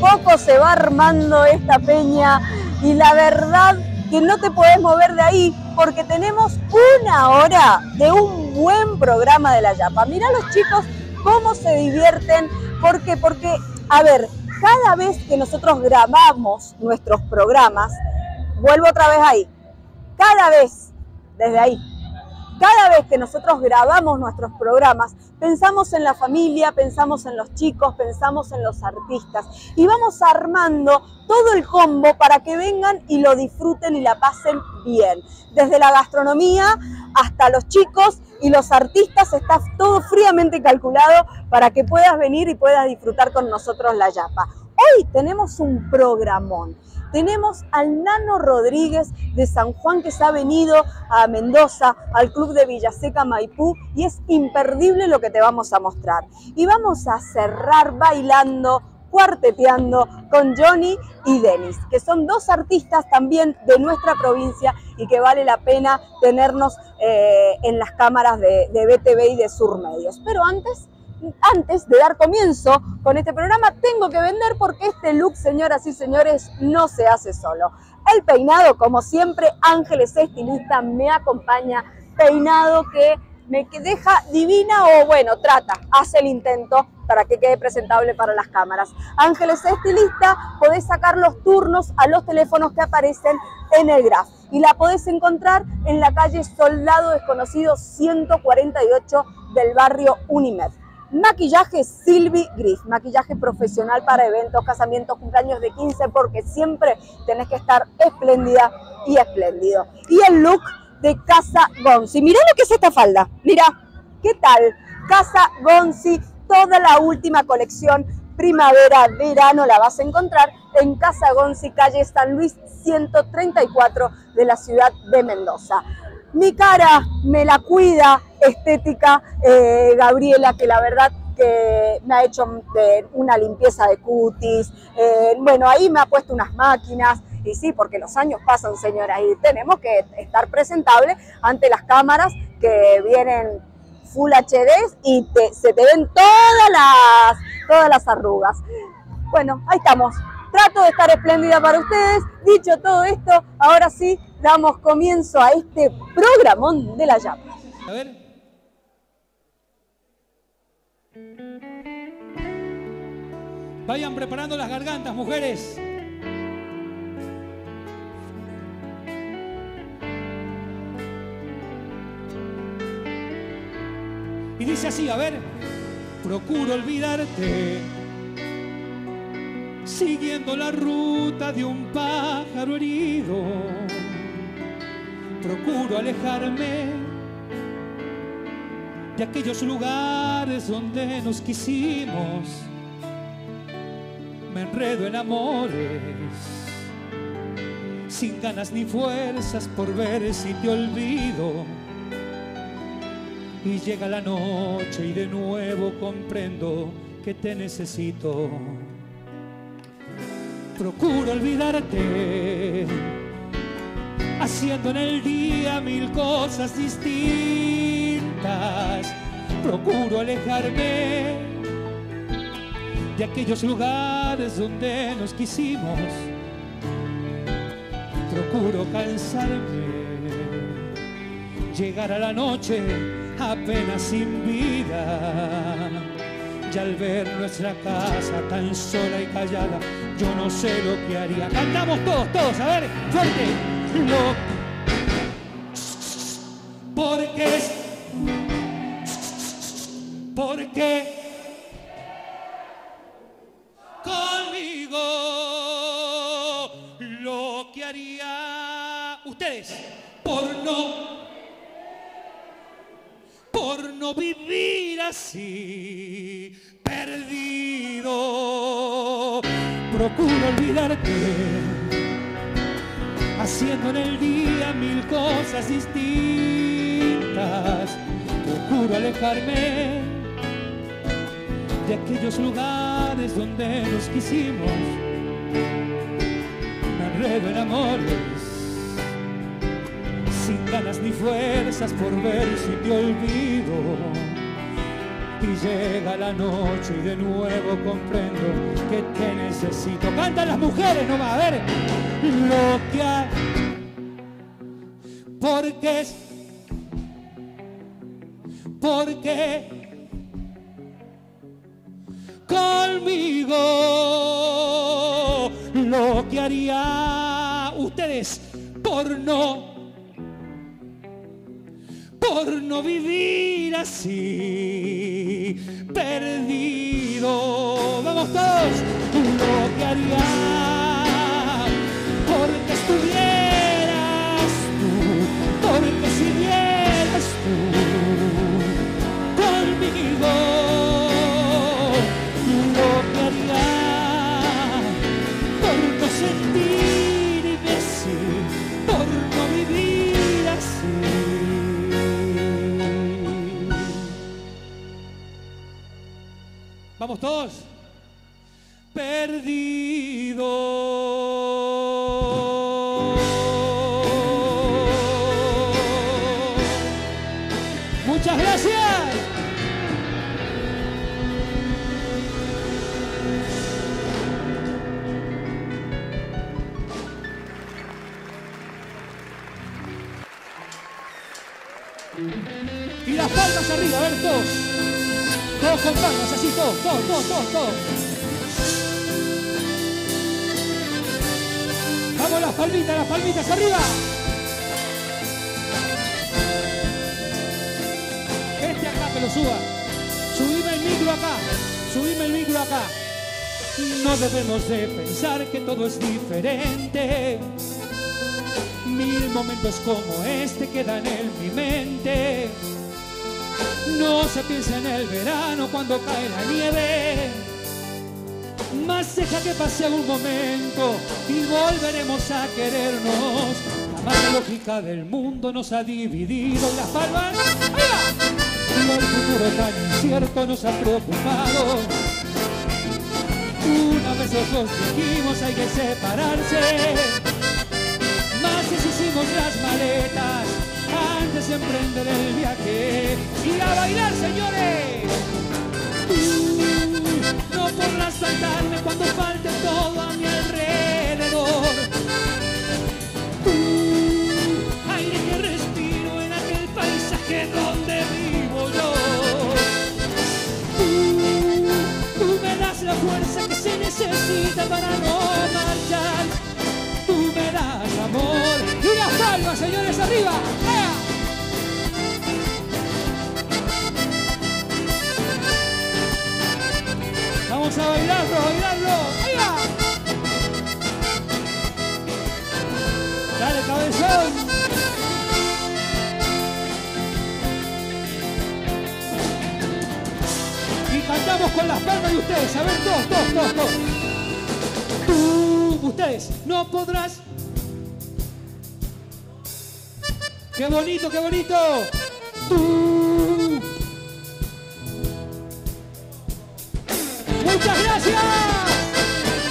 tiempo se va armando esta peña y la verdad que no te podés mover de ahí porque tenemos una hora de un buen programa de la Yapa. Mirá los chicos cómo se divierten, porque, porque, a ver, cada vez que nosotros grabamos nuestros programas, vuelvo otra vez ahí, cada vez, desde ahí, cada vez que nosotros grabamos nuestros programas, pensamos en la familia, pensamos en los chicos, pensamos en los artistas y vamos armando todo el combo para que vengan y lo disfruten y la pasen bien. Desde la gastronomía hasta los chicos y los artistas está todo fríamente calculado para que puedas venir y puedas disfrutar con nosotros la Yapa. Hoy tenemos un programón tenemos al Nano Rodríguez de San Juan que se ha venido a Mendoza, al Club de Villaseca Maipú, y es imperdible lo que te vamos a mostrar. Y vamos a cerrar bailando cuarteteando con Johnny y Denis, que son dos artistas también de nuestra provincia y que vale la pena tenernos eh, en las cámaras de, de BTV y de Sur Medios. Pero antes antes de dar comienzo con este programa, tengo que vender porque este look, señoras y señores, no se hace solo. El peinado, como siempre, Ángeles Estilista me acompaña. Peinado que me deja divina o bueno, trata, hace el intento para que quede presentable para las cámaras. Ángeles Estilista, podés sacar los turnos a los teléfonos que aparecen en el graph y la podés encontrar en la calle Soldado Desconocido 148 del barrio Unimed. Maquillaje Silvi Gris, maquillaje profesional para eventos, casamientos, cumpleaños de 15, porque siempre tenés que estar espléndida y espléndido. Y el look de Casa Gonzi. Mirá lo que es esta falda. Mira, ¿qué tal? Casa Gonzi, toda la última colección primavera, verano la vas a encontrar en Casa Gonzi, calle San Luis 134 de la ciudad de Mendoza. Mi cara me la cuida estética eh, Gabriela, que la verdad que me ha hecho una limpieza de cutis. Eh, bueno, ahí me ha puesto unas máquinas. Y sí, porque los años pasan, señora, y tenemos que estar presentables ante las cámaras que vienen Full HD y se te ven todas las, todas las arrugas. Bueno, ahí estamos. Trato de estar espléndida para ustedes. Dicho todo esto, ahora sí damos comienzo a este programón de la llama. A ver. Vayan preparando las gargantas, mujeres. Y dice así, a ver, procuro olvidarte siguiendo la ruta de un pájaro herido. Procuro alejarme de aquellos lugares donde nos quisimos. Me enredo en amores, sin ganas ni fuerzas por ver si te olvido. Y llega la noche y de nuevo comprendo que te necesito procuro olvidarte, haciendo en el día mil cosas distintas. Procuro alejarme de aquellos lugares donde nos quisimos. Procuro cansarme, llegar a la noche apenas sin vida. Y al ver nuestra casa tan sola y callada, yo no sé lo que haría. Cantamos todos, todos, a ver, fuerte. Lo... Porque. Porque. Conmigo lo que haría. Ustedes, por no. Por no vivir así, perdido procuro olvidarte, haciendo en el día mil cosas distintas. Procuro alejarme de aquellos lugares donde nos quisimos. Me enredo en amores, sin ganas ni fuerzas por ver si te olvido y llega la noche y de nuevo comprendo que te necesito. Cantan las mujeres nomás, a ver. Lo que hay. Porque es. Porque conmigo lo que haría ustedes por no por no vivir así perdido. Vamos todos lo que haría Vamos todos. Perdido. Muchas gracias. Y las palmas arriba, a ver todos. Todos con así, todos, todos, todos, todos. Vamos las palmitas, las palmitas arriba. Este acá que lo suba. Subime el micro acá. Subime el micro acá. No debemos de pensar que todo es diferente. Mil momentos como este quedan en mi mente. No se piensa en el verano cuando cae la nieve. Más deja que pase un momento y volveremos a querernos. La mala lógica del mundo nos ha dividido y las palmas. Y el futuro tan incierto nos ha preocupado. Una vez los dos dijimos hay que separarse. Más deshicimos las maletas antes de emprender el viaje. Y a bailar, señores. Tú no podrás faltarme cuando falte todo a mi alrededor. Tú, aire que respiro en aquel paisaje donde vivo yo. Tú, tú me das la fuerza que se necesita para no marchar. Tú me das amor. Y las palmas, señores, arriba. Vamos a bailarlo, a bailarlo. ¡Ahí va! Dale, cabezón. Y cantamos con las palmas de ustedes. A ver, todos, todos, todos. Tú, ustedes, no podrás. ¡Qué bonito, qué bonito!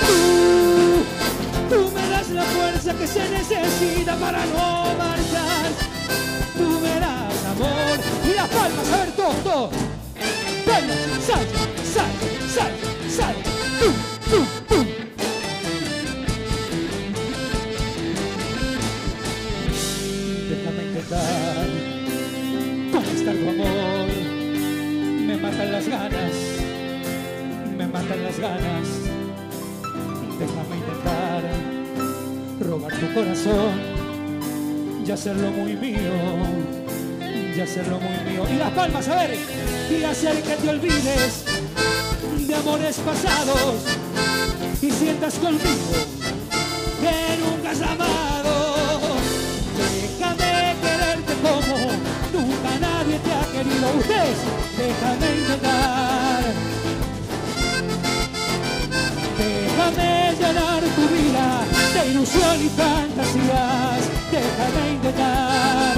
Tú, tú me das la fuerza que se necesita para no marchar. Tú me das amor. Y las palmas, a ver, todos, todos. Palmas, sal, sal, sal, sal. Matan las ganas. Déjame intentar robar tu corazón y hacerlo muy mío, y hacerlo muy mío. Y las palmas, a ver, y hacer que te olvides de amores pasados y sientas conmigo que nunca has amado. Déjame quererte como nunca nadie te ha querido. Ustedes, déjame intentar. Llenar tu vida de ilusión y fantasías. Déjame intentar,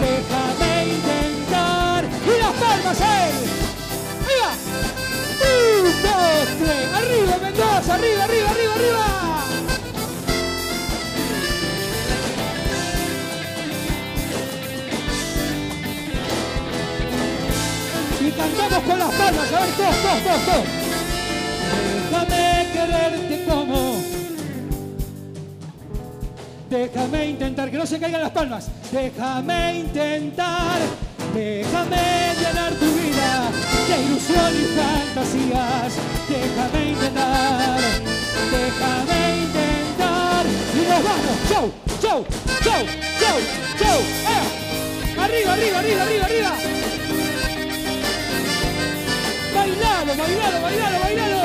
déjame intentar. Y las palmas, él. ¡Ahí va! Un, dos, tres. Arriba, Mendoza, arriba, arriba, arriba, arriba. Cantamos con las palmas, a ver, todos, todos, todos, todos. Déjame quererte Déjame intentar, que no se caigan las palmas. Déjame intentar, déjame llenar tu vida de ilusión y fantasías. Déjame intentar, déjame intentar. Y nos vamos. Chau, chau, chau, chau, chau. ¡Eh! Arriba, arriba, arriba, arriba, arriba. Bailalo, bailalo, bailalo, bailalo.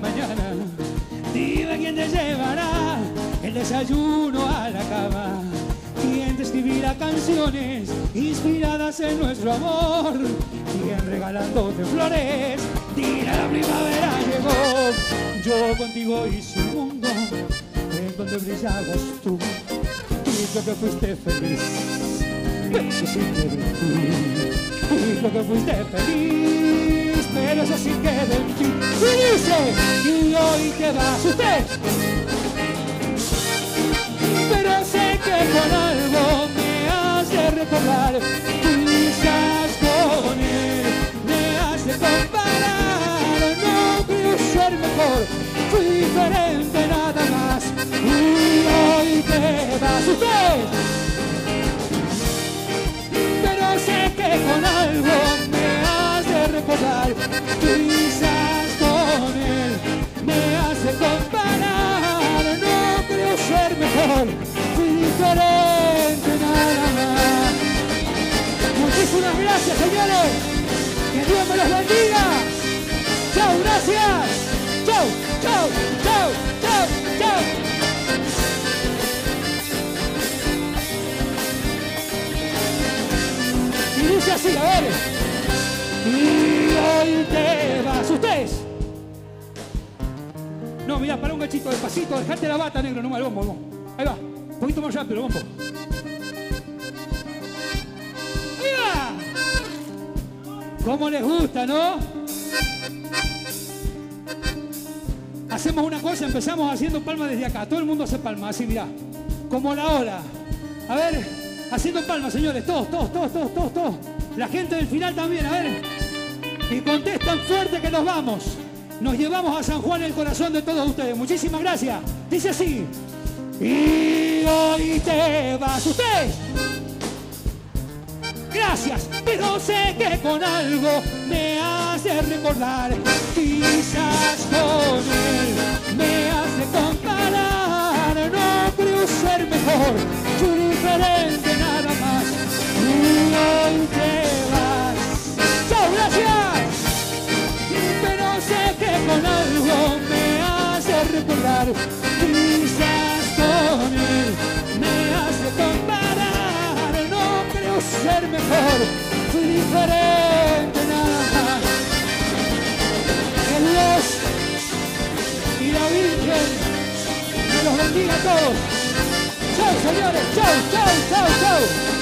Mañana? Dime quién te llevará el desayuno a la cama. ¿Quién te escribirá canciones inspiradas en nuestro amor? ¿Quién regalándote flores dirá la primavera llegó? Yo contigo hice un mundo en donde brillabas tú. Dijo que fuiste feliz, tú. Dijo que fuiste feliz, pero eso sí que de ti. Y dice, y hoy te vas usted. Pero sé que con algo me hace recordar. Quizás con él me hace comparar. No creo ser mejor fui diferente nada más. Y hoy te vas usted. Pero sé que con algo recordar quizás con él me hace comparar. No creo ser mejor diferente nada más. Muchísimas gracias señores. Que Dios me los bendiga. Chao gracias. Chao chao chao chao chao dice así a ver ustedes no, mira, para un gachito, despacito, dejate la bata, negro, no mal, bombo, bombo. Ahí va, un poquito más rápido, bombo. ¡Ahí va! ¿Cómo les gusta, no? Hacemos una cosa, empezamos haciendo palmas desde acá. Todo el mundo hace palmas, así, mira. Como la ola. A ver, haciendo palmas, señores. Todos, todos, todos, todos, todos, todos. La gente del final también, a ver. Y contestan fuerte que nos vamos. Nos llevamos a San Juan el corazón de todos ustedes. Muchísimas gracias. Dice así. Y hoy te vas usted. Gracias, pero sé que con algo me hace recordar. Quizás con él me hace comparar. No creo ser mejor, diferente nada más. Hoy recordar. Quizás con me hace comparar. No creo ser mejor, soy diferente nada. Que Dios y la Virgen me los bendiga a todos. Chao, señores. Chao, chao, chao, chao.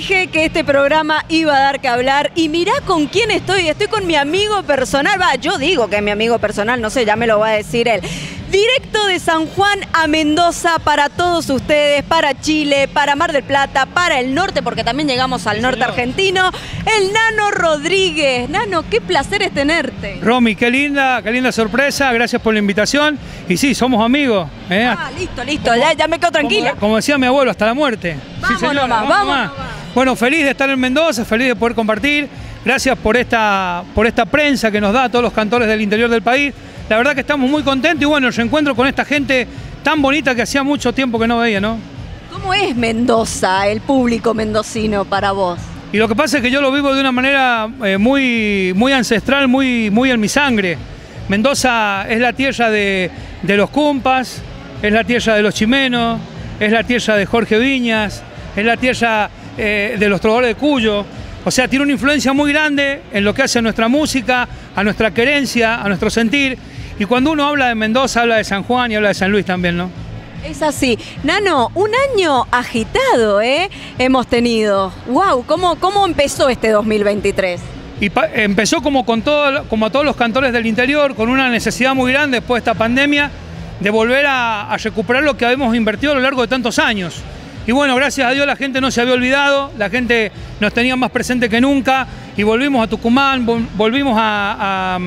Dije que este programa iba a dar que hablar y mirá con quién estoy. Estoy con mi amigo personal. Va, yo digo que es mi amigo personal, no sé, ya me lo va a decir él. Directo de San Juan a Mendoza para todos ustedes, para Chile, para Mar del Plata, para el norte, porque también llegamos al norte señor. argentino. El Nano Rodríguez. Nano, qué placer es tenerte. Romy, qué linda, qué linda sorpresa. Gracias por la invitación. Y sí, somos amigos. ¿eh? Ah, listo, listo, ya, ya me quedo tranquila. Como, como decía mi abuelo, hasta la muerte. Vamos señora, nomás, vamos nomás. Bueno, feliz de estar en Mendoza, feliz de poder compartir. Gracias por esta, por esta prensa que nos da a todos los cantores del interior del país. La verdad que estamos muy contentos y bueno, el reencuentro con esta gente tan bonita que hacía mucho tiempo que no veía, ¿no? ¿Cómo es Mendoza, el público mendocino para vos? Y lo que pasa es que yo lo vivo de una manera eh, muy, muy ancestral, muy, muy en mi sangre. Mendoza es la tierra de, los cumpas, es la tierra de los chimenos, es la tierra de Jorge Viñas, es la tierra eh, de los trovadores de Cuyo. O sea, tiene una influencia muy grande en lo que hace a nuestra música, a nuestra querencia, a nuestro sentir. Y cuando uno habla de Mendoza, habla de San Juan y habla de San Luis también, ¿no? Es así. Nano, un año agitado, ¿eh? Hemos tenido. ¡Wow! ¿Cómo, cómo empezó este 2023? Y empezó como, con todo, como a todos los cantores del interior, con una necesidad muy grande después de esta pandemia de volver a, recuperar lo que habíamos invertido a lo largo de tantos años. Y bueno, gracias a Dios la gente no se había olvidado, la gente nos tenía más presente que nunca y volvimos a Tucumán, volvimos a,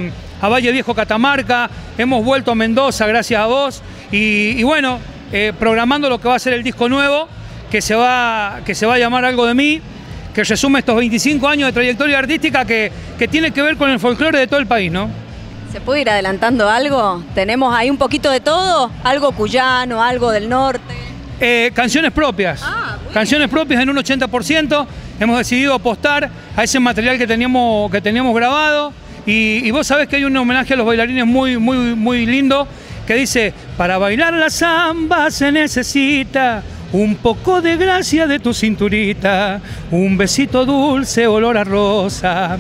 Valle Viejo Catamarca, hemos vuelto a Mendoza gracias a vos y, bueno, eh, programando lo que va a ser el disco nuevo, que se, va, que se va a llamar Algo de mí, que resume estos 25 años de trayectoria artística que, que tiene que ver con el folclore de todo el país, ¿no? ¿Se puede ir adelantando algo? ¿Tenemos ahí un poquito de todo? ¿Algo cuyano, algo del norte? Eh, canciones propias. Ah, canciones propias en un 80%. Hemos decidido apostar a ese material que teníamos, que teníamos grabado. Y, vos sabés que hay un homenaje a los bailarines muy, muy, muy lindo que dice, para bailar la samba se necesita un poco de gracia de tu cinturita, un besito dulce, olor a rosa.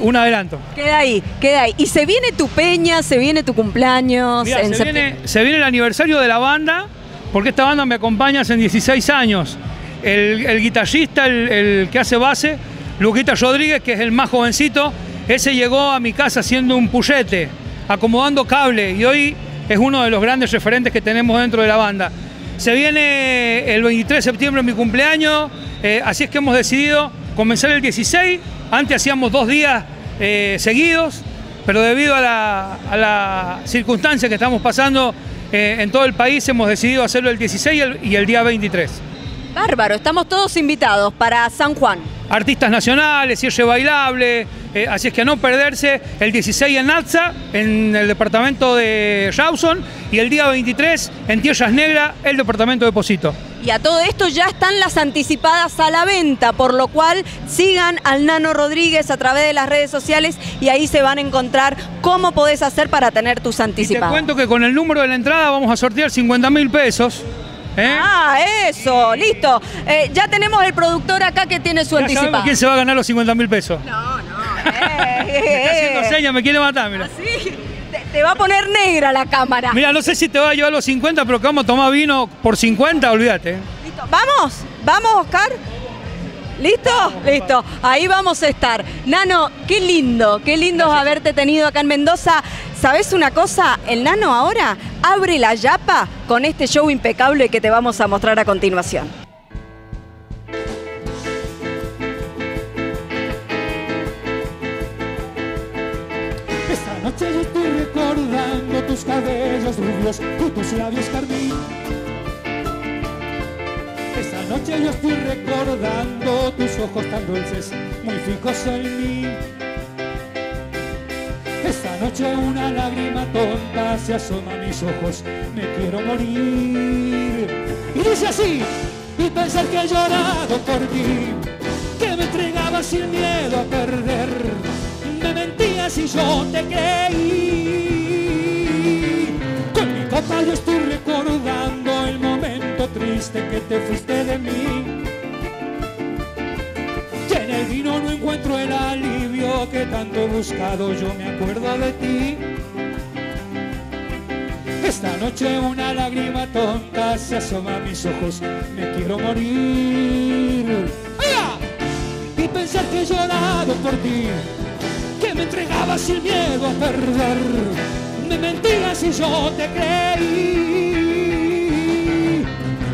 Un adelanto. Queda ahí, queda ahí. Y se viene tu peña, se viene tu cumpleaños. se, viene, se, viene, el aniversario de la banda, porque esta banda me acompaña hace 16 años. El, guitarrista, el, que hace base, Luquita Rodríguez, que es el más jovencito, ese llegó a mi casa haciendo un pullete, acomodando cable, y hoy es uno de los grandes referentes que tenemos dentro de la banda. Se viene el 23 de septiembre mi cumpleaños, eh, así es que hemos decidido comenzar el 16. Antes hacíamos dos días eh, seguidos, pero debido a la, circunstancia que estamos pasando eh, en todo el país, hemos decidido hacerlo el 16 y el, día 23. Bárbaro, estamos todos invitados para San Juan. Artistas nacionales, cierre bailable, eh, así es que a no perderse el 16 en Natza, en el departamento de Rawson, y el día 23 en Tierras Negras, el departamento de Posito. Y a todo esto ya están las anticipadas a la venta, por lo cual sigan al Nano Rodríguez a través de las redes sociales y ahí se van a encontrar cómo podés hacer para tener tus anticipadas. te cuento que con el número de la entrada vamos a sortear 50 mil pesos. ¿Eh? Ah, eso, listo. Eh, ya tenemos el productor acá que tiene su anticipado. quién se va a ganar los 50 mil pesos. No, no. Eh, está haciendo señas, me quiere matar, mira. ¿Así? Te, va a poner negra la cámara. Mira, no sé si te va a llevar los 50, pero que vamos a tomar vino por 50, olvídate. Listo. ¿Vamos? ¿Vamos, Oscar? ¿Listo? Listo. Ahí vamos a estar. Nano, qué lindo, qué lindo haberte tenido acá en Mendoza. ¿Sabes una cosa? El Nano ahora abre la yapa con este show impecable que te vamos a mostrar a continuación. Y tus labios carmín esta noche yo estoy recordando tus ojos tan dulces, muy fijos en mí. Esta noche una lágrima tonta se asoma a mis ojos, me quiero morir. Y dice así, y pensar que he llorado por ti, que me entregaba sin miedo a perder. Me mentías y yo te creí. Yo estoy recordando el triste que te fuiste de mí. Que en el vino no encuentro el alivio que tanto he buscado, yo me acuerdo de ti. Esta noche una lágrima tonta se asoma a mis ojos, me quiero morir. Y pensar que he llorado por ti, que me entregabas sin miedo a perder. Me mentías y yo te creí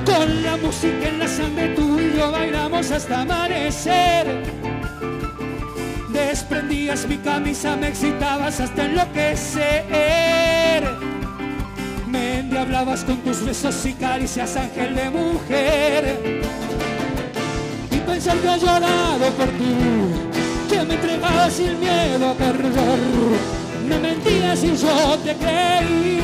con la música en la sangre tú y yo bailamos hasta amanecer. Desprendías mi camisa, me excitabas hasta enloquecer. Me endiablabas con tus besos y caricias, ángel de mujer. Y pensar que he llorado por ti, que me entregabas sin miedo a perder. Me mentías y yo te creí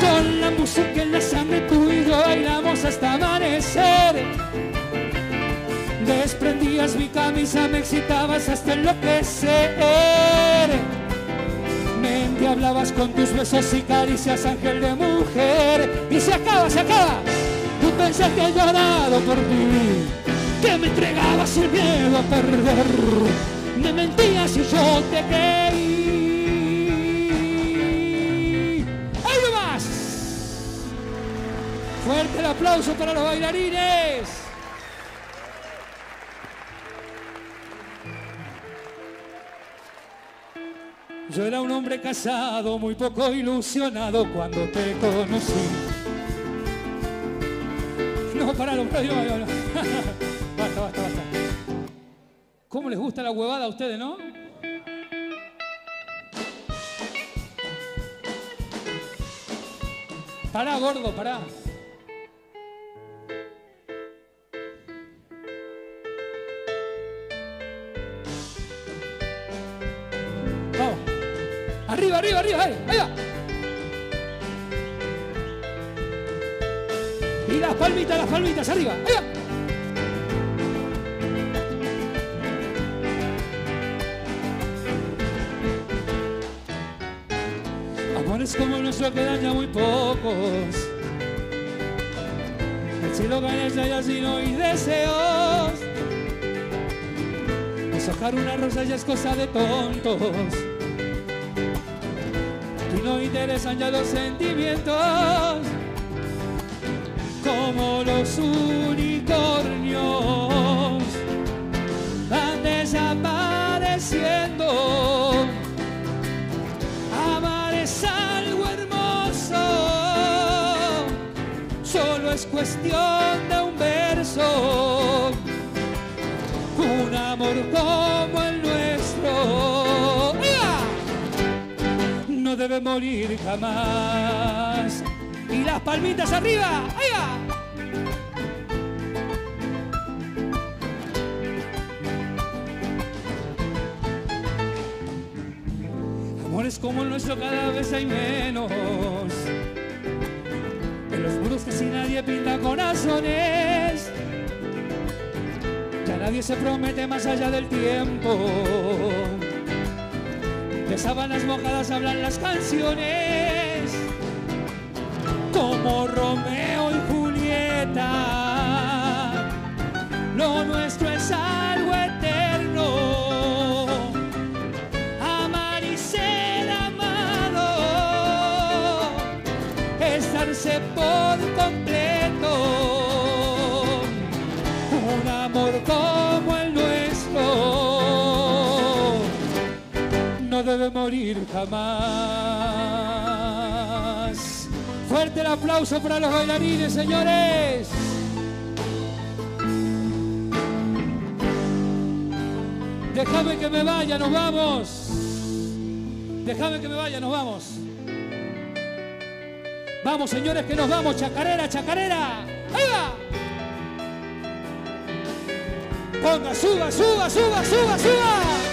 con la música en la sangre tú y yo bailamos hasta amanecer. Desprendías mi camisa, me excitabas hasta enloquecer. Me hablabas con tus besos y caricias, ángel de mujer. Y se acaba, se acaba. Tú pensé que he llorado por ti, que me entregabas sin miedo a perder. Me mentías y yo te creí. ¡Ahí más! Fuerte el aplauso para los bailarines. Yo era un hombre casado, muy poco ilusionado cuando te conocí. No, para los basta, basta, basta. ¿Cómo les gusta la huevada a ustedes, no? Pará, gordo, pará. Arriba, arriba, arriba, ahí, ahí. Y las palmitas, las palmitas, arriba, ahí. Como el nuestro que daña muy pocos. El cielo cae y así no hay deseos. sacar una rosa ya es cosa de tontos no interesan ya los sentimientos como los unicornios van desapareciendo. Es cuestión de un verso, un amor como el debe morir jamás. Y las palmitas arriba, ¡allá! Amores como el nuestro cada vez hay menos. Los muros que si nadie pinta corazones. Ya nadie se promete más allá del tiempo. De sábanas mojadas hablan las canciones, como Romeo morir jamás. Fuerte el aplauso para los bailarines, señores. Déjame que me vaya, nos vamos. Déjame que me vaya, nos vamos. Vamos, señores, que nos vamos. Chacarera, chacarera. ¡Ahí! Ponga, suba, suba, suba, suba, suba.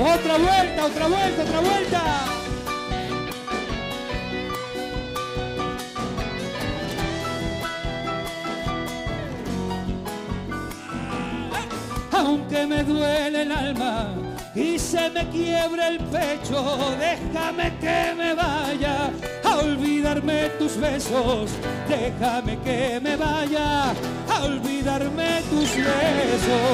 Otra vuelta, otra vuelta, otra vuelta. Aunque me duele el alma y se me quiebre el pecho, déjame que me vaya a olvidarme tus besos, déjame que me vaya a olvidarme tus besos.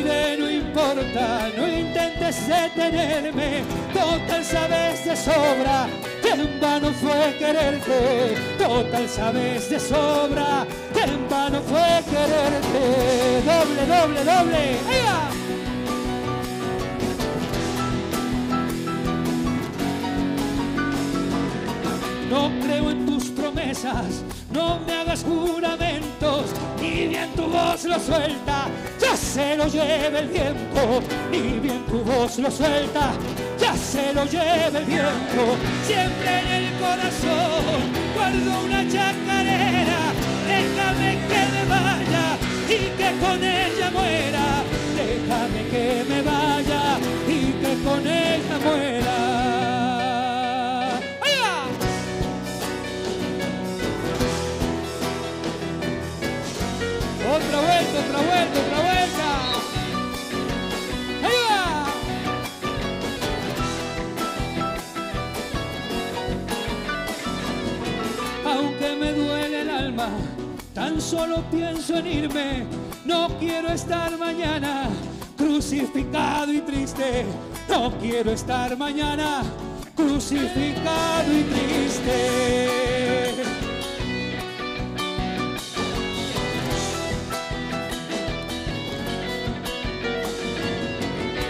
No importa, no intentes detenerme, total sabes de sobra que en vano fue quererte, total sabes de sobra que en vano fue quererte, doble, doble, doble, No creo en tus promesas, no me hagas juramentos, ni bien tu voz lo suelta, ya se lo lleve el viento, ni bien tu voz lo suelta, ya se lo lleve el viento, siempre en el corazón guardo una chacarera, déjame que me vaya y que con ella muera, déjame que me vaya y que con ella muera. Otra vuelta, otra vuelta, otra vuelta. Tan solo pienso en irme. No quiero estar mañana crucificado y triste. No quiero estar mañana crucificado y triste.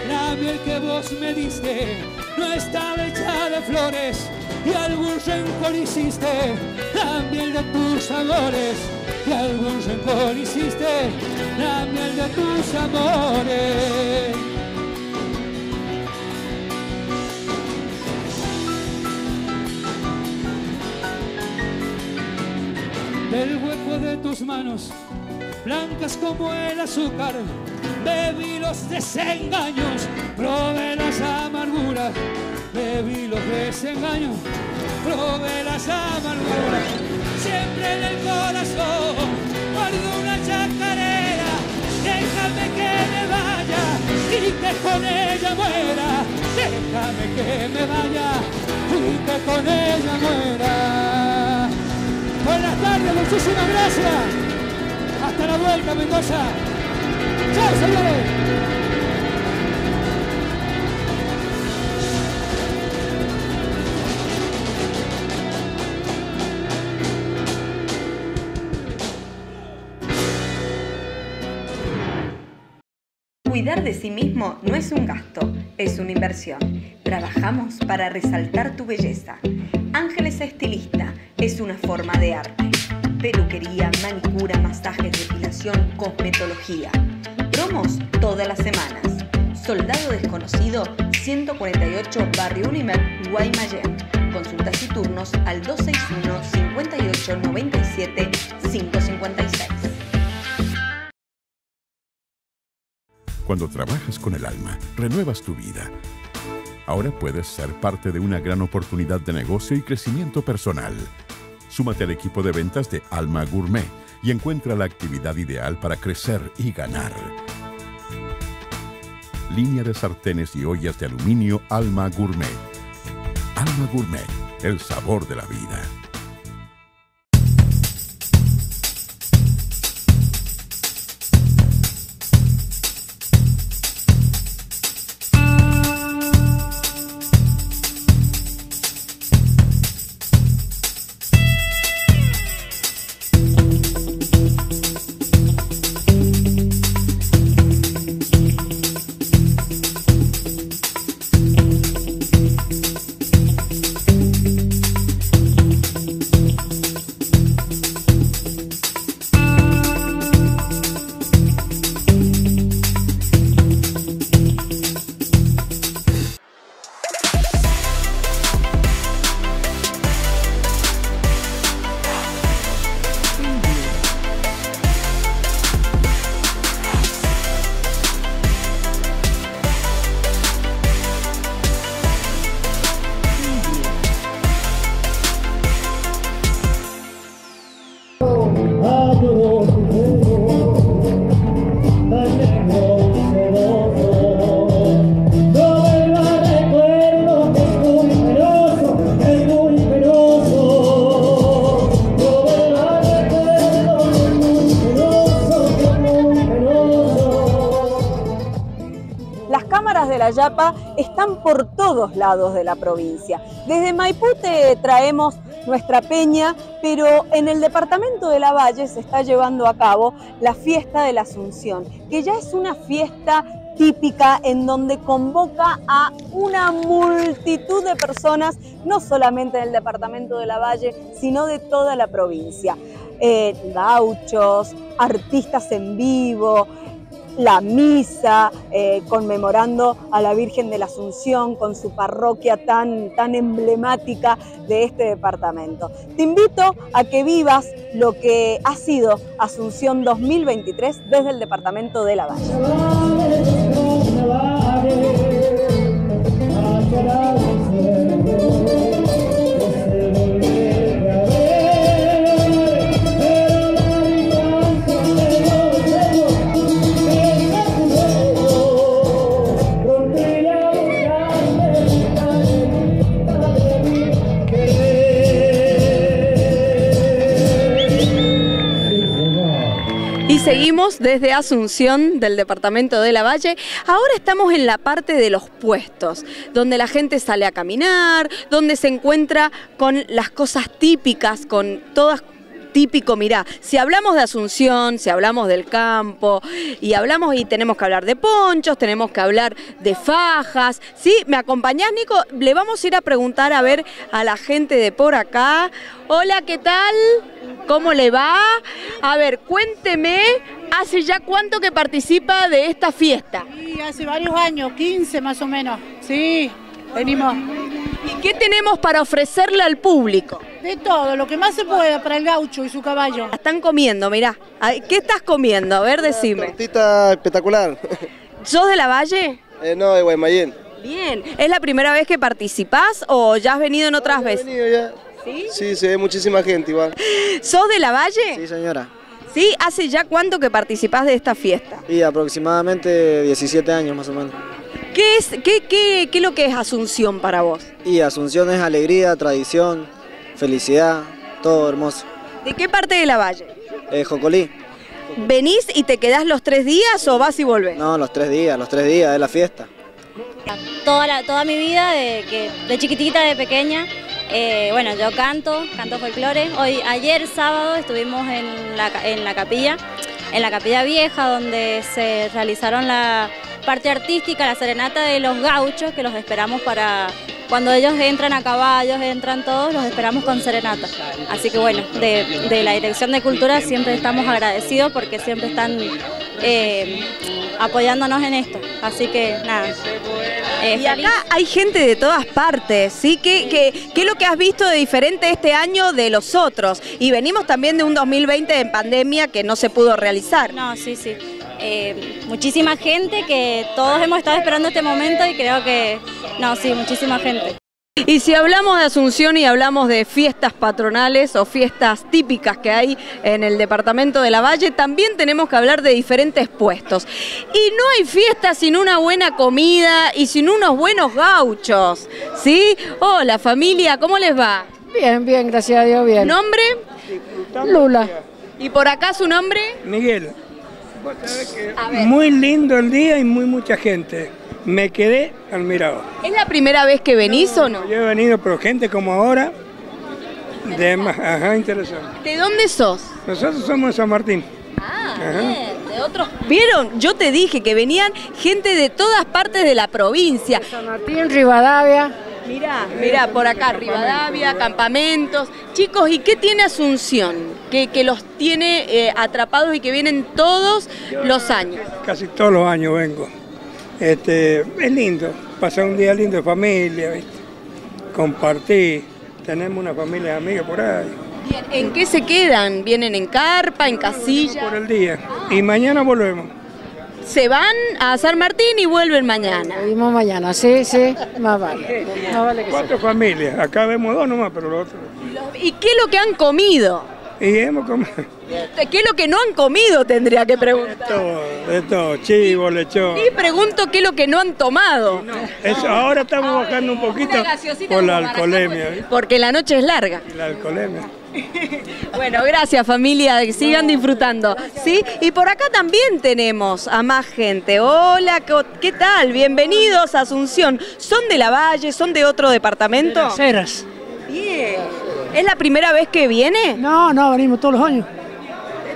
La miel que vos me diste no estaba hecha de flores y algún rencor hiciste, la miel de tus amores y algún rencor hiciste, la miel de tus amores. Del hueco de tus manos, blancas como el azúcar, bebí los desengaños, probé las amarguras, bebí los desengaños, probé las amarguras, siempre en el corazón guardo una chacarera, déjame que me vaya y que con ella muera, déjame que me vaya y que con ella muera. Buenas tardes, muchísimas gracias. Hasta la vuelta, Mendoza. Chao, señores. Cuidar de sí mismo no es un gasto, es una inversión. Trabajamos para resaltar tu belleza. Ángeles Estilista es una forma de arte. Peluquería, manicura, masajes, depilación, cosmetología. Promos todas las semanas. Soldado Desconocido, 148 Barrio Unimer, Guaymallén. Consultas y turnos al 261 58 97 556. Cuando trabajas con el alma, renuevas tu vida. Ahora puedes ser parte de una gran oportunidad de negocio y crecimiento personal. Súmate al equipo de ventas de Alma Gourmet y encuentra la actividad ideal para crecer y ganar. Línea de sartenes y ollas de aluminio Alma Gourmet. Alma Gourmet, el sabor de la vida. Yapa están por todos lados de la provincia. Desde Maipú te traemos nuestra peña, pero en el departamento de la Valle se está llevando a cabo la fiesta de la Asunción, que ya es una fiesta típica en donde convoca a una multitud de personas, no solamente del departamento de la Valle, sino de toda la provincia. Eh, gauchos, artistas en vivo, la misa eh, conmemorando a la Virgen de la Asunción con su parroquia tan, tan emblemática de este departamento. Te invito a que vivas lo que ha sido Asunción 2023 desde el departamento de La Valle. Seguimos desde Asunción del departamento de La Valle. Ahora estamos en la parte de los puestos, donde la gente sale a caminar, donde se encuentra con las cosas típicas, con todas típico, mirá, si hablamos de Asunción, si hablamos del campo, y hablamos y tenemos que hablar de ponchos, tenemos que hablar de fajas, ¿sí? ¿Me acompañás, Nico? Le vamos a ir a preguntar a ver a la gente de por acá. Hola, ¿qué tal? ¿Cómo le va? A ver, cuénteme, ¿hace ya cuánto que participa de esta fiesta? Sí, hace varios años, 15 más o menos, sí, venimos. ¿Y qué tenemos para ofrecerle al público? De todo, lo que más se pueda para el gaucho y su caballo. Están comiendo, mirá. ¿Qué estás comiendo? A ver, decime. Tortita espectacular. ¿Sos de la Valle? Eh, no, de Guaymallén. Bien. ¿Es la primera vez que participás o ya has venido en otras veces? He venido ya. ¿Sí? Sí, se ve muchísima gente igual. ¿Sos de la Valle? Sí, señora. ¿Sí? ¿Hace ya cuánto que participás de esta fiesta? Y aproximadamente 17 años más o menos. ¿Qué es, qué, qué, qué es lo que es Asunción para vos? Y Asunción es alegría, tradición, felicidad, todo hermoso. ¿De qué parte de la valle? Eh, Jocolí. ¿Venís y te quedás los tres días o vas y volvés? No, los tres días, los tres días de la fiesta. Toda, toda mi vida, de, que, de chiquitita, de pequeña, eh, bueno, yo canto, canto folclore. Hoy, ayer sábado estuvimos en la, en la capilla, en la capilla vieja, donde se realizaron la parte artística, la serenata de los gauchos, que los esperamos para cuando ellos entran a caballos, entran todos, los esperamos con serenata. Así que bueno, de, la Dirección de Cultura siempre estamos agradecidos porque siempre están eh, apoyándonos en esto. Así que nada. Eh, y acá hay gente de todas partes, ¿sí? ¿Qué, qué, es lo que has visto de diferente este año de los otros? Y venimos también de un 2020 en pandemia que no se pudo realizar. No, sí, sí. Eh, muchísima gente que todos hemos estado esperando este momento y creo que, no, sí, muchísima gente. Y si hablamos de Asunción y hablamos de fiestas patronales o fiestas típicas que hay en el departamento de La Valle, también tenemos que hablar de diferentes puestos. Y no hay fiesta sin una buena comida y sin unos buenos gauchos, ¿sí? Hola familia, ¿cómo les va? Bien, bien, gracias a Dios, bien. ¿Nombre? Lula. ¿Y por acá su nombre? Miguel. Muy lindo el día y muy mucha gente. Me quedé admirado. ¿Es la primera vez que venís o no? Yo he venido, pero gente como ahora, de más, ajá, interesante. ¿De dónde sos? Nosotros somos de San Martín. Ah, bien, de otros. ¿Vieron? Yo te dije que venían gente de todas partes de la provincia. San Martín, Rivadavia. Mirá, mirá, por acá, Rivadavia, campamentos. Chicos, ¿y qué tiene Asunción? Que, que los tiene eh, atrapados y que vienen todos los años. Casi todos los años vengo. Este, es lindo, pasar un día lindo de familia, ¿viste? compartir, tenemos una familia amiga por ahí. Bien, ¿en qué se quedan? ¿Vienen en carpa, en casilla? Por el día. Y mañana volvemos se van a San Martín y vuelven mañana. Volvemos mañana, sí, sí, más vale. Cuatro familias, acá vemos dos nomás, pero los otros. ¿Y qué es lo que han comido? Y hemos comido. ¿Qué es lo que no han comido? Tendría que preguntar. De todo, de todo, chivo, lechón. Y pregunto qué es lo que no han tomado. ahora estamos bajando un poquito por la alcoholemia. Porque la noche es larga. la alcoholemia. Bueno, gracias familia, sigan disfrutando. ¿sí? Y por acá también tenemos a más gente. Hola, ¿qué tal? Bienvenidos a Asunción. ¿Son de la Valle? ¿Son de otro departamento? De Heras. Bien. ¿Es la primera vez que viene? No, no, venimos todos los años.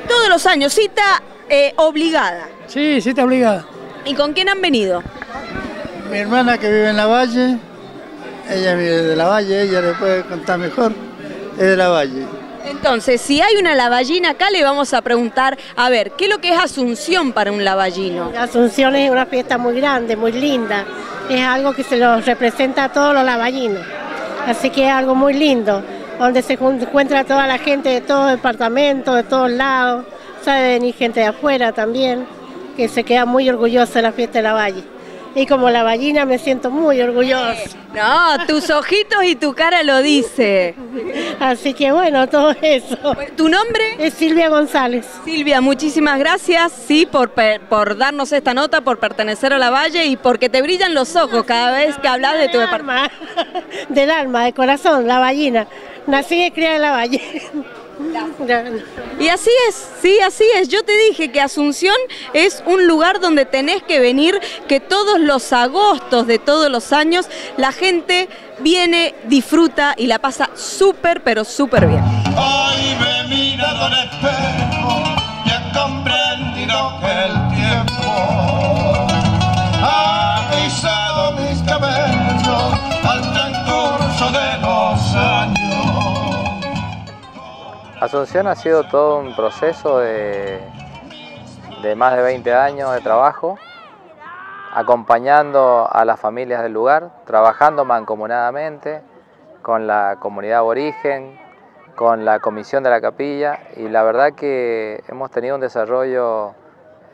Todos los años, cita eh, obligada. Sí, cita obligada. ¿Y con quién han venido? Mi hermana que vive en la Valle, ella vive de la Valle, ella le puede contar mejor es de la Valle. Entonces, si hay una lavallina acá, le vamos a preguntar, a ver, ¿qué es lo que es Asunción para un lavallino? Asunción es una fiesta muy grande, muy linda. Es algo que se lo representa a todos los lavallinos. Así que es algo muy lindo, donde se encuentra toda la gente de todo el departamento, de todos lados. Sabe venir gente de afuera también, que se queda muy orgullosa de la fiesta de la Valle. Y como la ballina me siento muy orgullosa. No, tus ojitos y tu cara lo dice. Así que bueno, todo eso. ¿Tu nombre? Es Silvia González. Silvia, muchísimas gracias, sí, por, por darnos esta nota, por pertenecer a la Valle y porque te brillan los ojos cada vez que hablas de tu departamento. Del alma, del corazón, la ballina. Nací y criada en la Valle. Y así es, sí, así es. Yo te dije que Asunción es un lugar donde tenés que venir, que todos los agostos de todos los años la gente viene, disfruta y la pasa súper, pero súper bien. Hoy me mirado espejo y he comprendido que el tiempo ha pisado mis cabellos al transcurso de los años. Asunción ha sido todo un proceso de, más de 20 años de trabajo, acompañando a las familias del lugar, trabajando mancomunadamente con la comunidad aborigen, con la comisión de la capilla y la verdad que hemos tenido un desarrollo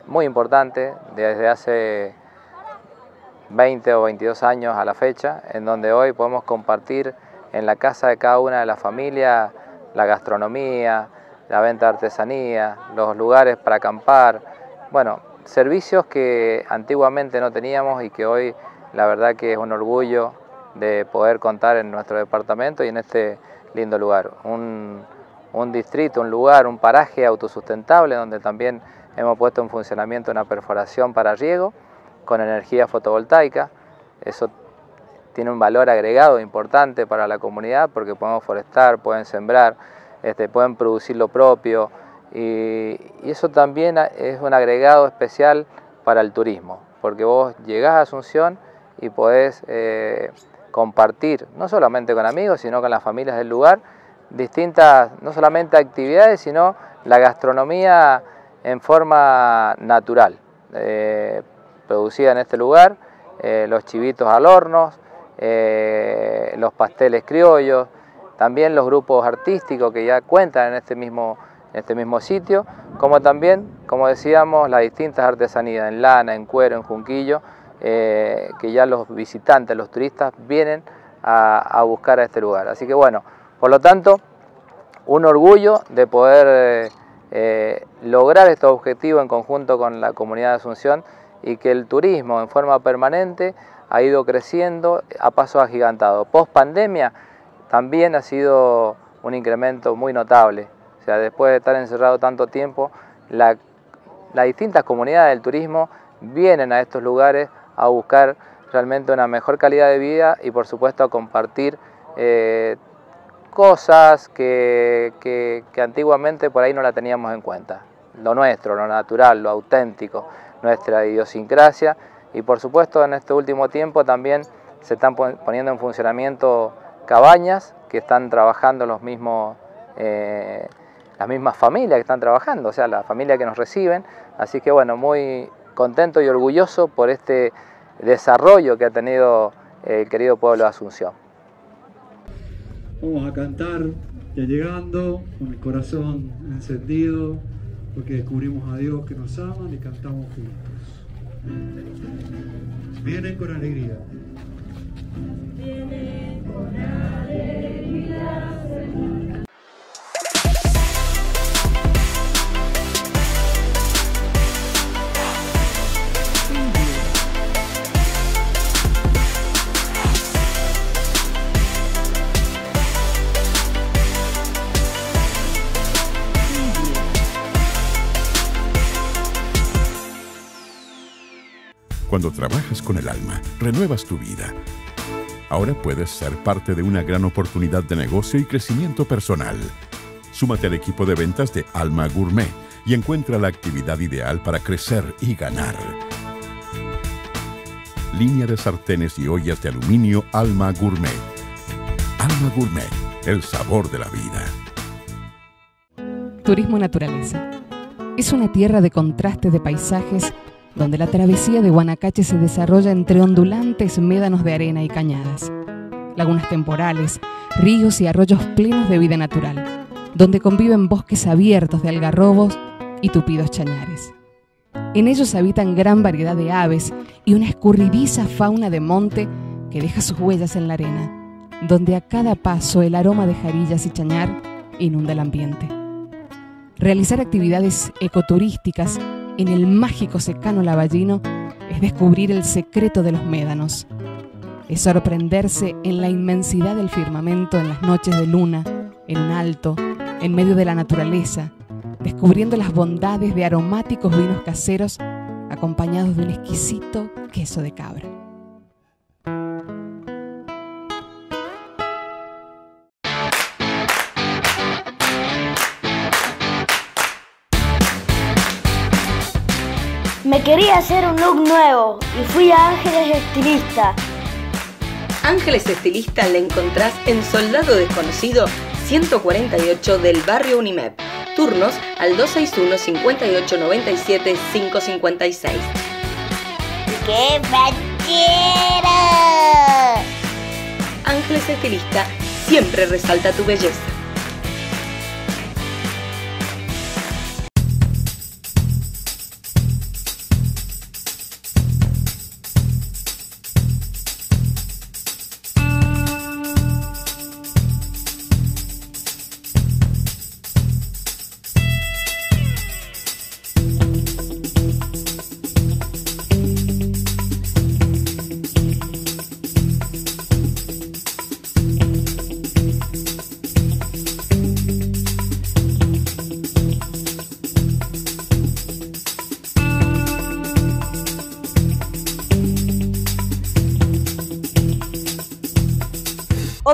muy importante desde hace 20 o 22 años a la fecha, en donde hoy podemos compartir en la casa de cada una de las familias la gastronomía, la venta de artesanía, los lugares para acampar, bueno, servicios que antiguamente no teníamos y que hoy la verdad que es un orgullo de poder contar en nuestro departamento y en este lindo lugar. Un, distrito, un lugar, un paraje autosustentable donde también hemos puesto en funcionamiento una perforación para riego con energía fotovoltaica. Eso tiene un valor agregado importante para la comunidad porque podemos forestar, pueden sembrar, este, pueden producir lo propio y, eso también es un agregado especial para el turismo porque vos llegás a Asunción y podés eh, compartir, no solamente con amigos, sino con las familias del lugar, distintas, no solamente actividades, sino la gastronomía en forma natural, eh, producida en este lugar, eh, los chivitos al horno, eh, los pasteles criollos, también los grupos artísticos que ya cuentan en este mismo, en este mismo sitio, como también, como decíamos, las distintas artesanías en lana, en cuero, en junquillo, eh, que ya los visitantes, los turistas vienen a, buscar a este lugar. Así que bueno, por lo tanto, un orgullo de poder eh, lograr este objetivo en conjunto con la comunidad de Asunción y que el turismo en forma permanente ha ido creciendo a paso agigantado. Post pandemia también ha sido un incremento muy notable. O sea, después de estar encerrado tanto tiempo, las distintas comunidades del turismo vienen a estos lugares a buscar realmente una mejor calidad de vida y por supuesto a compartir eh, cosas que, que antiguamente por ahí no la teníamos en cuenta. Lo nuestro, lo natural, lo auténtico, nuestra idiosincrasia y por supuesto en este último tiempo también se están poniendo en funcionamiento cabañas que están trabajando los mismos, eh, las mismas familias que están trabajando, o sea, la familia que nos reciben. Así que bueno, muy contento y orgulloso por este desarrollo que ha tenido el querido pueblo de Asunción. Vamos a cantar ya llegando con el corazón encendido porque descubrimos a Dios que nos ama y cantamos juntos. Vienen con alegría. Vienen con alegría. Cuando trabajas con el alma, renuevas tu vida. Ahora puedes ser parte de una gran oportunidad de negocio y crecimiento personal. Súmate al equipo de ventas de Alma Gourmet y encuentra la actividad ideal para crecer y ganar. Línea de sartenes y ollas de aluminio Alma Gourmet. Alma Gourmet, el sabor de la vida. Turismo Naturaleza. Es una tierra de contraste de paisajes donde la travesía de Guanacache se desarrolla entre ondulantes médanos de arena y cañadas, lagunas temporales, ríos y arroyos plenos de vida natural, donde conviven bosques abiertos de algarrobos y tupidos chañares. En ellos habitan gran variedad de aves y una escurridiza fauna de monte que deja sus huellas en la arena, donde a cada paso el aroma de jarillas y chañar inunda el ambiente. Realizar actividades ecoturísticas en el mágico secano lavallino es descubrir el secreto de los médanos. Es sorprenderse en la inmensidad del firmamento en las noches de luna, en un alto, en medio de la naturaleza, descubriendo las bondades de aromáticos vinos caseros acompañados de un exquisito queso de cabra. Me quería hacer un look nuevo y fui a Ángeles Estilista. Ángeles Estilista la encontrás en Soldado Desconocido 148 del barrio Unimep. Turnos al 261 58 97 556. ¡Qué bellera! Ángeles Estilista siempre resalta tu belleza.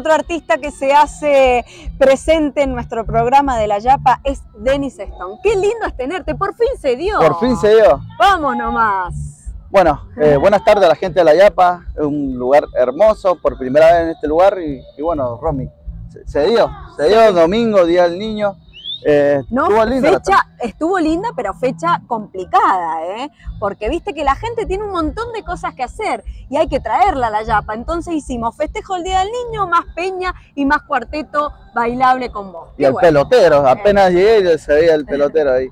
Otro artista que se hace presente en nuestro programa de la Yapa es Dennis Stone. Qué lindo es tenerte, por fin se dio. Por fin se dio. Vamos nomás. Bueno, eh, buenas tardes a la gente de La Yapa, es un lugar hermoso, por primera vez en este lugar y, y bueno, Romy, se, se dio, se dio domingo, Día del Niño, eh, No, estuvo linda fecha, estuvo linda, pero fecha complicada, ¿eh? Porque viste que la gente tiene un montón de cosas que hacer y hay que traerla a la Yapa. Entonces hicimos festejo el Día del Niño, más peña y más cuarteto bailable con vos. y el bueno. pelotero, apenas llegué y se veía el pelotero ahí.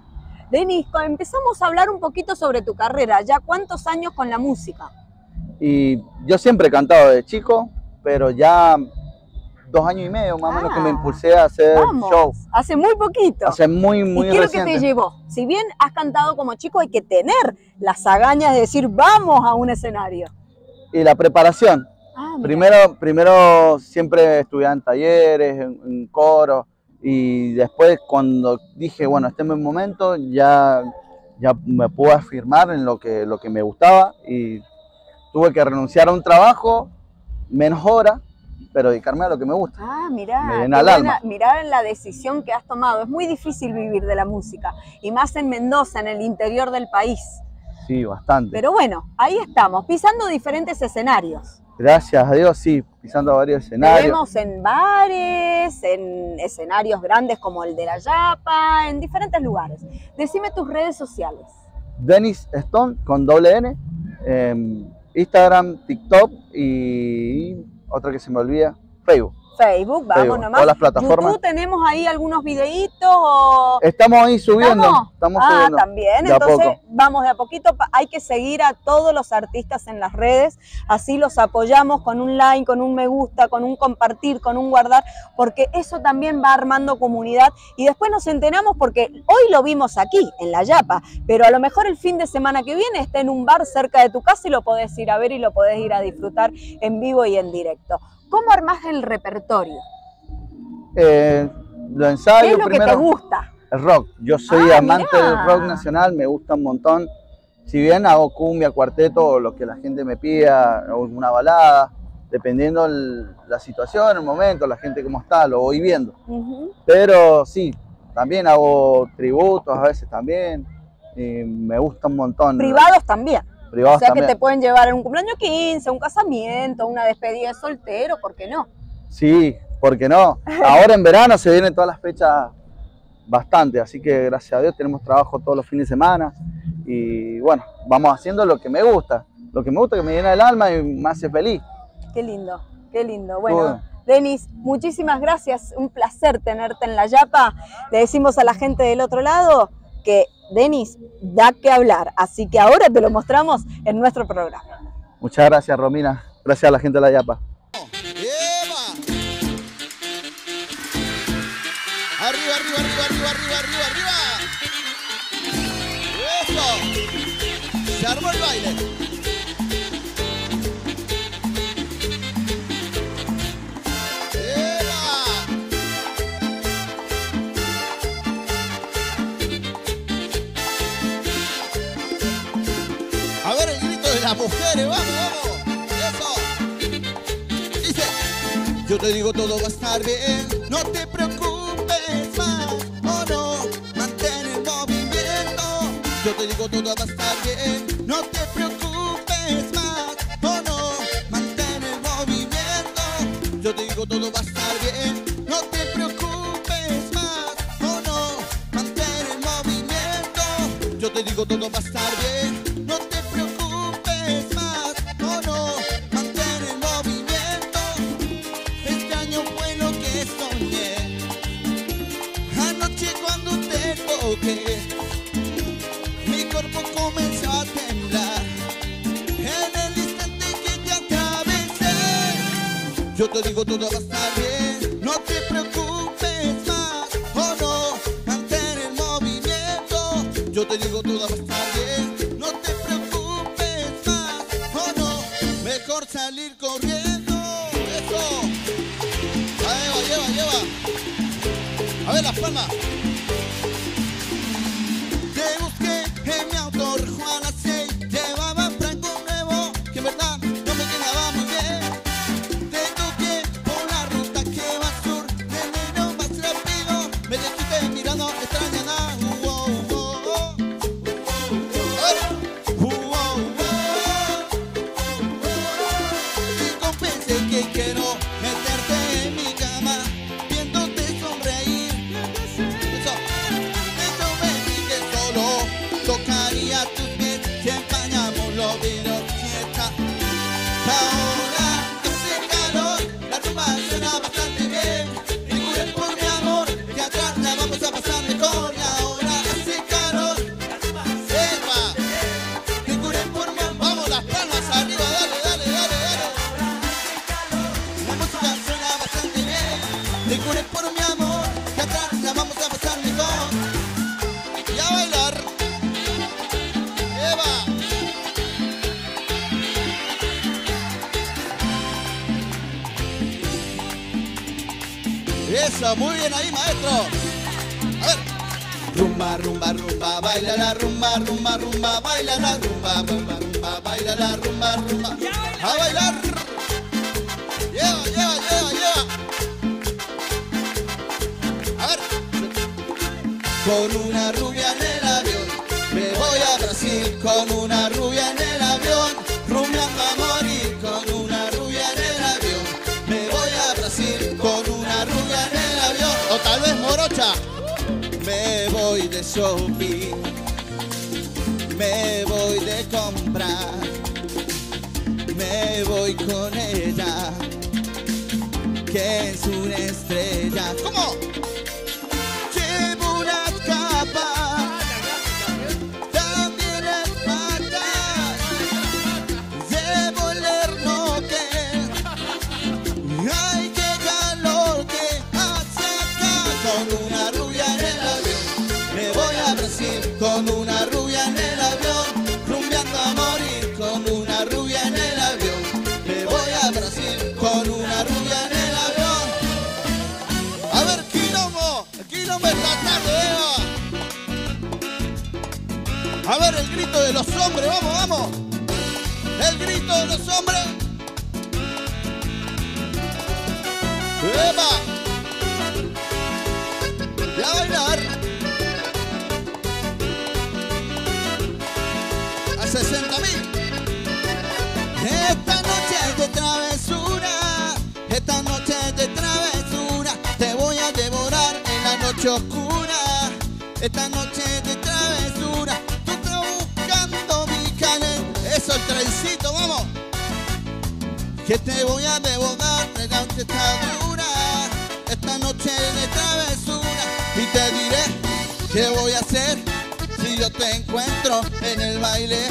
Denis, empezamos a hablar un poquito sobre tu carrera. ¿Ya cuántos años con la música? Y yo siempre he cantado de chico, pero ya dos años y medio más o menos que me impulsé a hacer Ah, Vamos, show. hace muy poquito. Hace muy, muy ¿Y qué es lo reciente. que te llevó? Si bien has cantado como chico, hay que tener las agañas de decir vamos a un escenario. Y la preparación. Ah, primero, primero siempre estudiaba en talleres, en, en coro, y después cuando dije, bueno, este es mi momento, ya, ya me pude afirmar en lo que, lo que me gustaba y tuve que renunciar a un trabajo, menos horas, pero dedicarme a lo que me gusta. Ah, mirá, Me qué llena el buena- alma. mirá la decisión que has tomado. Es muy difícil vivir de la música, y más en Mendoza, en el interior del país. Sí, bastante. Pero bueno, ahí estamos, pisando diferentes escenarios. Gracias a Dios, sí, pisando varios Te escenarios. vemos en bares, en escenarios grandes como el de la Yapa, en diferentes lugares. Decime tus redes sociales. Dennis Stone con doble N, Instagram, TikTok y otro que se me olvida, Facebook. Facebook, vamos Facebook, nomás. todas las plataformas. YouTube tenemos ahí algunos videitos o... Estamos ahí subiendo, ¿Estamos? estamos ah, subiendo. también. de a Entonces, poco. vamos de a poquito. Hay que seguir a todos los artistas en las redes. Así los apoyamos con un like, con un me gusta, con un compartir, con un guardar, porque eso también va armando comunidad. Y después nos enteramos porque hoy lo vimos aquí, en La Yapa, pero a lo mejor el fin de semana que viene está en un bar cerca de tu casa y lo podés ir a ver y lo podés ir a disfrutar en vivo y en directo. ¿Cómo armás el repertorio? Eh, lo ¿Qué ensayo es lo que primero. te gusta? El rock. Yo soy Ah, amante mirá. del rock nacional, me gusta un montón. Si bien hago cumbia, cuarteto o lo que la gente me pida, o una balada, dependiendo el- la situación, el momento, la gente cómo está, lo voy viendo. Pero sí, también hago tributos a veces también. Y me gusta un montón. Privados también. Privados o sea también. que te pueden llevar en un cumpleaños 15, un casamiento, una despedida de soltero, ¿por qué no? Sí, ¿por qué no? Ahora en verano se vienen todas las fechas bastante, así que gracias a Dios tenemos trabajo todos los fines de semana y bueno, vamos haciendo lo que me gusta, lo que me gusta, que me llena el alma y me hace feliz. Qué lindo, qué lindo. Bueno, Bueno. Denis, muchísimas gracias, un placer tenerte en la Yapa. Le decimos a la gente del otro lado, que, Denis, da que hablar. Así que ahora te lo mostramos en nuestro programa. Muchas gracias, Romina. Gracias a la gente de la Yapa. Dice, yo te digo todo va a estar bien, no te preocupes más, oh no, mantén el movimiento. Yo te digo todo va a estar bien, no te preocupes más, oh no, mantén el movimiento. Yo te digo todo va a estar bien, no te preocupes más, oh no, mantén el movimiento. Yo te digo todo va a estar bien, yo te digo todo va a estar bien. No te preocupes más, oh no, mantén el movimiento. Yo te digo todo va a estar bien. No te preocupes más, oh no, mejor salir corriendo. Eso. Ah, lleva, lleva, lleva. A ver las palmas. Eso, muy bien ahí, maestro. Rumba, rumba, rumba, baila la rumba, rumba, rumba, baila la rumba, rumba, rumba, baila la rumba, rumba. A bailar. Lleva, lleva, lleva, lleva. A. Con una rubia en shopping, me voy de comprar, me voy con ella, que es una estrella. ¿Cómo? Noche oscura. Esta noche de travesura, tú estás buscando mi canel, eso el trencito, vamos. Que te voy a devorar, noche está dura, esta noche de travesura, y te diré qué voy a hacer Si yo te encuentro en el baile,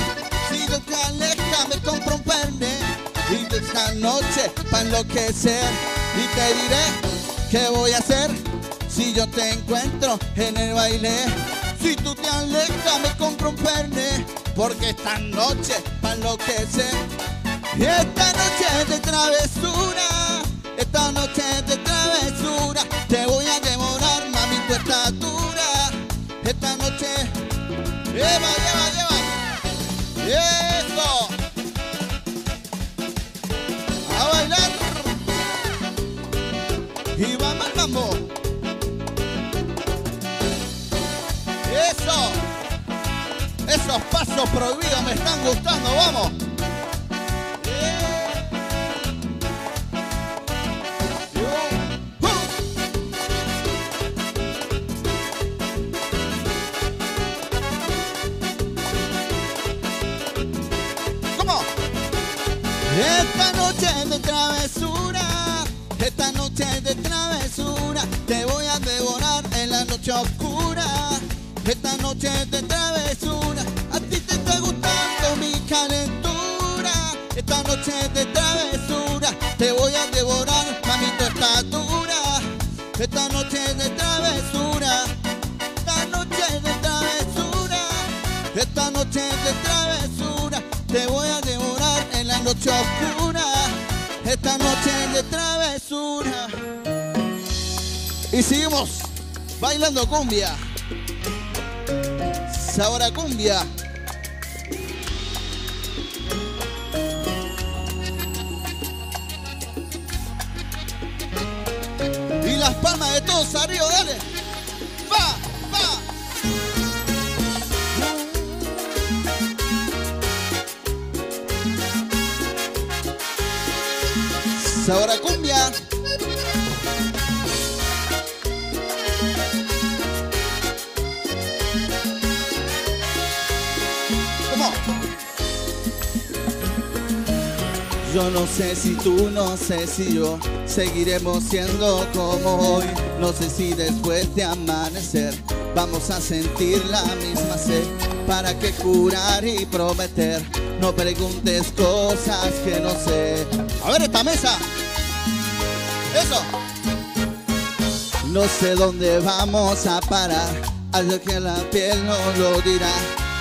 si yo te aleja, me compro un perne. Y de esta noche pa' enloquecer. Y te diré qué voy a hacer si yo te encuentro en el baile. Si tú te alejas, me compro un perne. Porque esta noche pa' enloquecer. Esta noche de travesura, esta noche de travesura, te voy a devorar, mami, tu estatura. Esta noche, lleva, lleva, lleva. Eso. A bailar. Y vamos al mambo. Esos pasos prohibidos me están gustando, vamos. ¿Cómo? Esta noche de travesura, esta noche de travesura, te voy a devorar en la noche oscura. Esta noche de travesura, Esta noche de travesura, te voy a devorar, mami, tu estatura. Esta noche de travesura, esta noche de travesura, esta noche de travesura, te voy a devorar en la noche oscura. Esta noche de travesura. Y seguimos bailando cumbia. Sabora cumbia. Las palmas de todos arriba, dale. Va, va. Sabora cumbia. ¿Cómo? Yo no sé si tú, no sé si yo seguiremos siendo como hoy. No sé si después de amanecer vamos a sentir la misma sed. ¿Para qué curar y prometer? No preguntes cosas que no sé. A ver esta mesa. Eso. No sé dónde vamos a parar. Algo que la piel no lo dirá.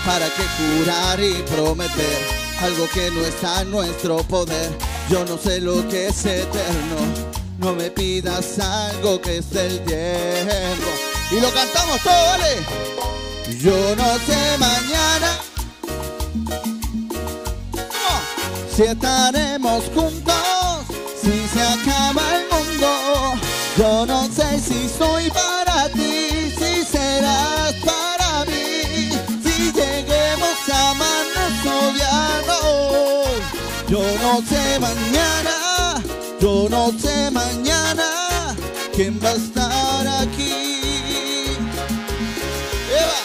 ¿Para qué curar y prometer? Algo que no está en nuestro poder. Yo no sé lo que es eterno. No me pidas algo que es del tiempo. Y lo cantamos todo, ¿vale? Yo no sé mañana si estaremos juntos, si se acaba el mundo. Yo no sé si soy Yo no sé mañana, yo no sé mañana quién va a estar aquí. Eva.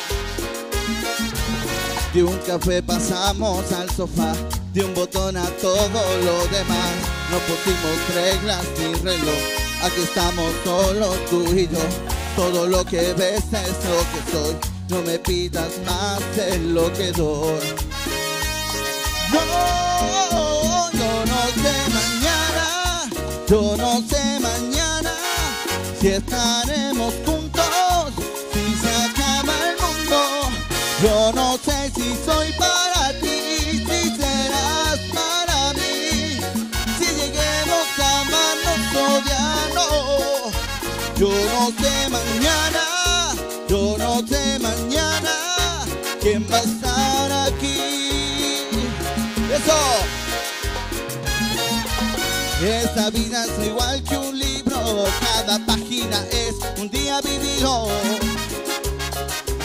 De un café pasamos al sofá, de un botón a todo lo demás. No pusimos reglas ni reloj, aquí estamos solo tú y yo. Todo lo que ves es lo que soy, no me pidas más de lo que doy. No, sé mañana, yo no sé mañana si estaremos juntos, Esta vida es igual que un libro, cada página es un día vivido.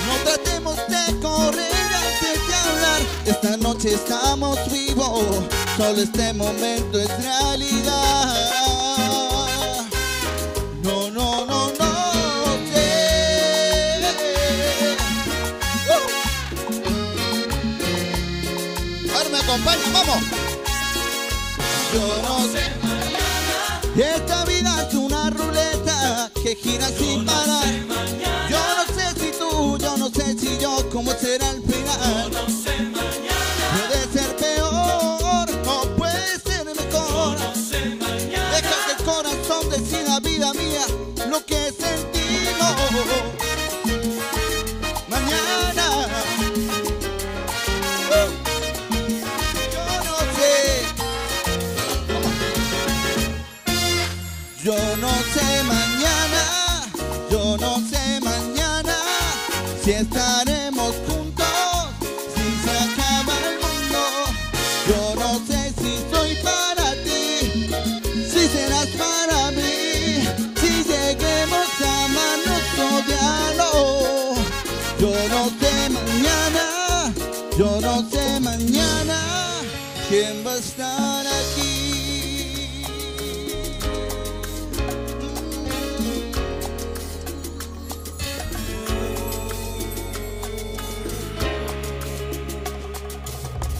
No tratemos de correr antes de hablar. Esta noche estamos vivos, solo este momento es realidad. No, no, no, no sé. Uh. Ahora me vamos. Yo no sé. Esta vida es una ruleta que gira sin parar. Yo no sé si tú, yo no sé si yo cómo será el final. Yo no sé mañana. Puede ser peor o puede ser mejor. Yo no sé mañana. Deja que el corazón decida, vida mía, lo que sentimos. Estar aquí.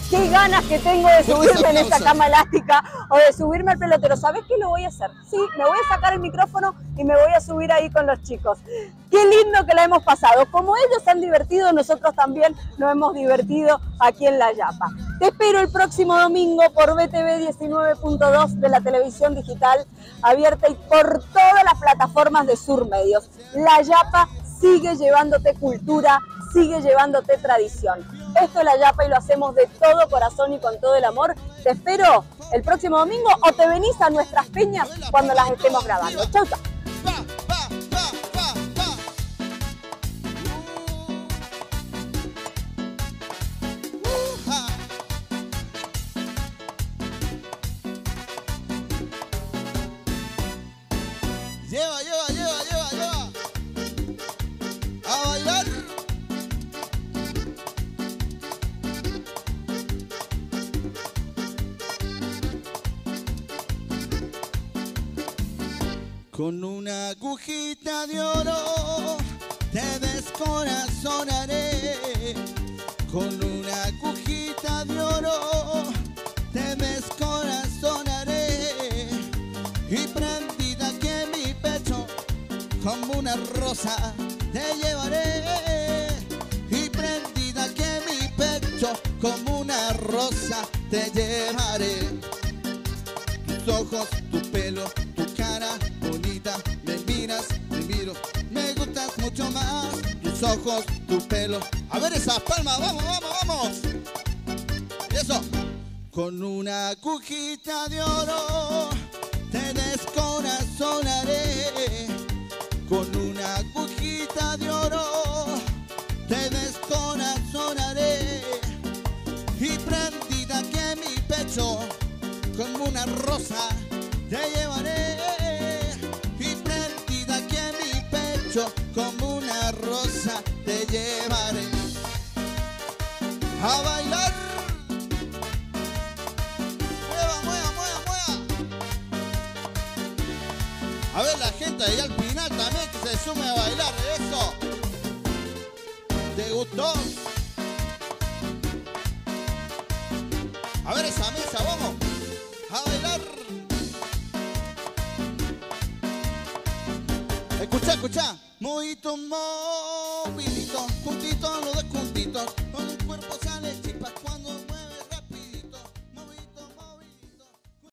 Qué ganas que tengo de subirme en esta cama elástica o de subirme al pelotero. ¿Sabes qué lo voy a hacer? Sí, me voy a sacar el micrófono y me voy a subir ahí con los chicos. Qué lindo que la hemos pasado. Como ellos se han divertido, nosotros también nos hemos divertido aquí en La Yapa. Te espero el próximo domingo por BTV 19.2 de la televisión digital abierta y por todas las plataformas de Sur Medios. La Yapa sigue llevándote cultura, sigue llevándote tradición. Esto es La Yapa y lo hacemos de todo corazón y con todo el amor. Te espero el próximo domingo o te venís a nuestras peñas cuando las estemos grabando. Chau, chau. Con una agujita de oro te descorazonaré. Con una agujita de oro te descorazonaré. Y prendida aquí en mi pecho como una rosa te llevaré. Y prendida aquí en mi pecho como una rosa te llevaré. Tus ojos, tu pelo. A ver esas palmas, vamos, vamos, vamos. Eso. Con una agujita de oro te descorazonaré. Con una agujita de oro te descorazonaré. Y prendida aquí en mi pecho como una rosa te llevaré. A bailar. Mueva, mueva, mueva, mueva. A ver la gente ahí al final también que se sume a bailar. Eso. ¿Te gustó? A ver esa mesa, vamos. A bailar. Escucha, escucha. Juntito los